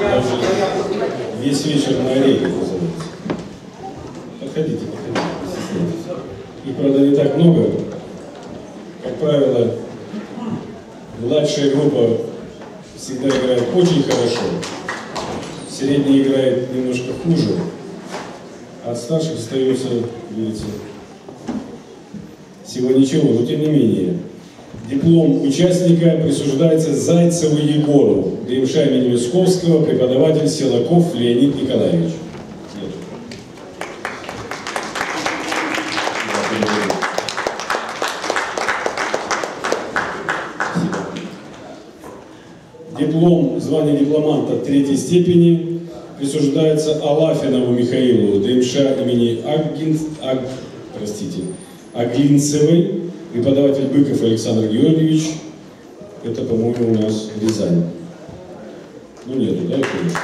Даже весь вечер на арене называется. Подходите, подходите. Их, правда, не так много. Как правило, младшая группа всегда играет очень хорошо, средняя играет немножко хуже, а от старших остается, видите, всего ничего, но тем не менее. Диплом участника присуждается Зайцеву Егору, ДМШ имени Московского, преподаватель Силаков Леонид Николаевич. Диплом, звание дипломанта третьей степени присуждается Алафинову Михаилу, ДМШ имени Агин, Аг, простите, Аглинцевой, преподаватель Быков Александр Георгиевич. Это, по-моему, у нас Рязань. Ну, нету, да, конечно.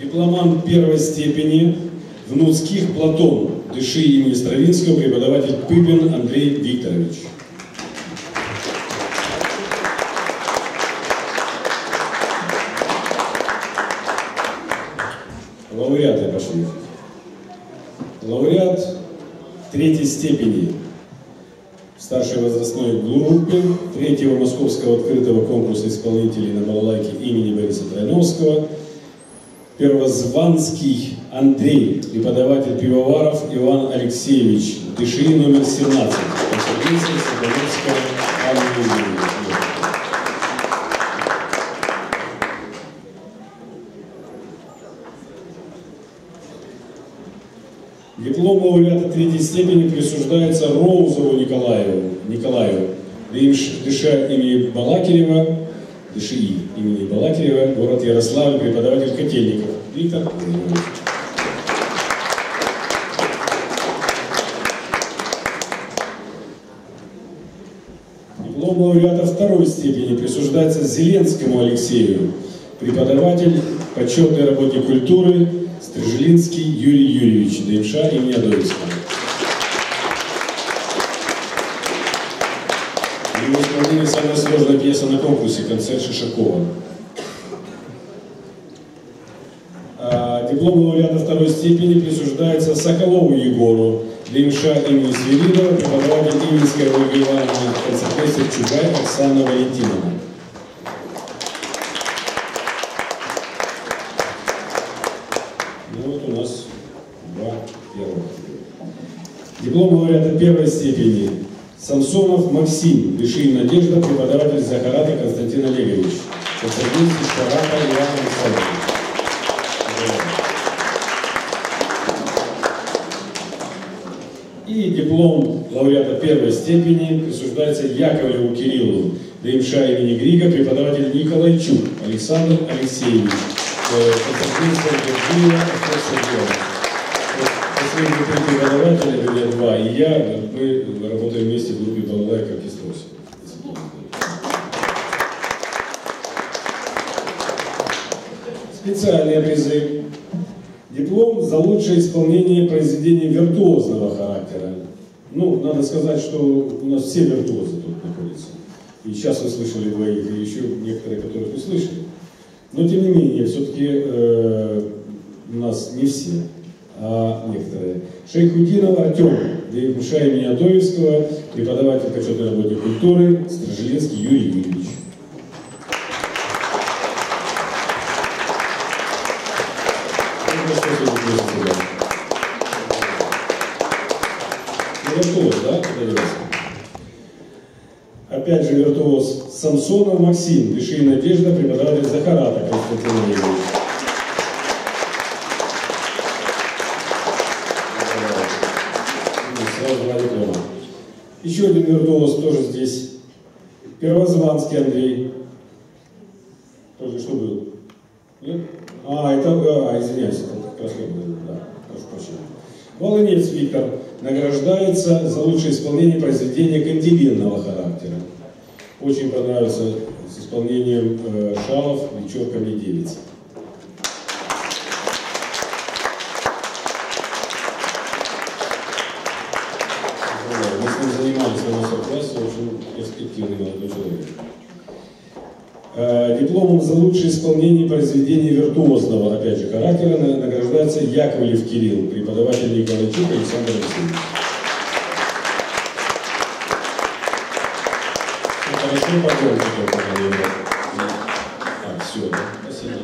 Дипломант первой степени Внуцких Платон, Дыши имени Стравинского, преподаватель Пыпин Андрей Викторович. Лауреаты пошли. Лауреат третьей степени старшей возрастной группы третьего Московского открытого конкурса исполнителей на балалайке имени Бориса Тройновского, Первозванский Андрей, преподаватель пивоваров Иван Алексеевич, Дыши номер 17, консервация Соколовская Диплом лауреата третьей степени присуждается Роузову Николаеву, Николаю, дыша имени Балакирева, дыши имени Балакирева, город Ярославль, преподаватель Котельников. Виктор Владимирович. Диплом лауреата второй степени присуждается Зеленскому Алексею, преподаватель, почетный работник культуры, Стрижелинский Юрий Юрьевич, ДМШ имени Адоевского. Его исполнение самая сложная пьеса на конкурсе «Концерт Шишакова». А, диплом лауреата второй степени присуждается Соколову Егору, ДМШ имени Свиридова, преподаватель Ивинская Ольга Ивановна, концертмейстер Чугай Оксана Валентиновна. Ну вот у нас два первых. Диплом лауреата первой степени Самсонов Максим, Лиши Надежда, преподаватель Захарата Константин Олегович. Константин Шарата Иван Александрович. И диплом лауреата первой степени присуждается Яковлеву Кириллу, ДМШ имени Грига, преподаватель Николайчук Александр Алексеевич. Константин Сергеева, Последний преподавателя, у меня два, и я, мы работаем вместе в группе Балалайка Оркестросе. Специальные призы. Диплом за лучшее исполнение произведений виртуозного характера. Ну, надо сказать, что у нас все виртуозы тут находятся. И сейчас вы слышали двоих, и еще некоторые, которых не слышали. Но, тем не менее, все-таки э, у нас не все, а некоторые. Шейхудинов Артем, ДМШ имени преподаватель почетной работник культуры, Стражелинский Юрий Юрьевич. Виртуоз, да, появился? Опять же виртуоз Самсонов Максим, Дыши и Надежда, преподаватель Захарата Константин Андреевич. Еще один виртуоз тоже здесь. Первозванский Андрей. Тоже что был? Нет? А, это, а, извиняюсь, это как раз был, да, прошу прощения. Волынец Виктор награждается за лучшее исполнение произведения кантилинного характера. Очень понравился с исполнением э, Шалов «Вечерка мне девица». Мы с ним занимались на мастер-классе, очень перспективный молодой человек. Э, Дипломом за лучшее исполнение произведений виртуозного, опять же, характера на- награждается Яковлев Кирилл, преподаватель Николайчук Александр Алексеевич. Ну, Хорошо, наверное. А, все? Спасибо.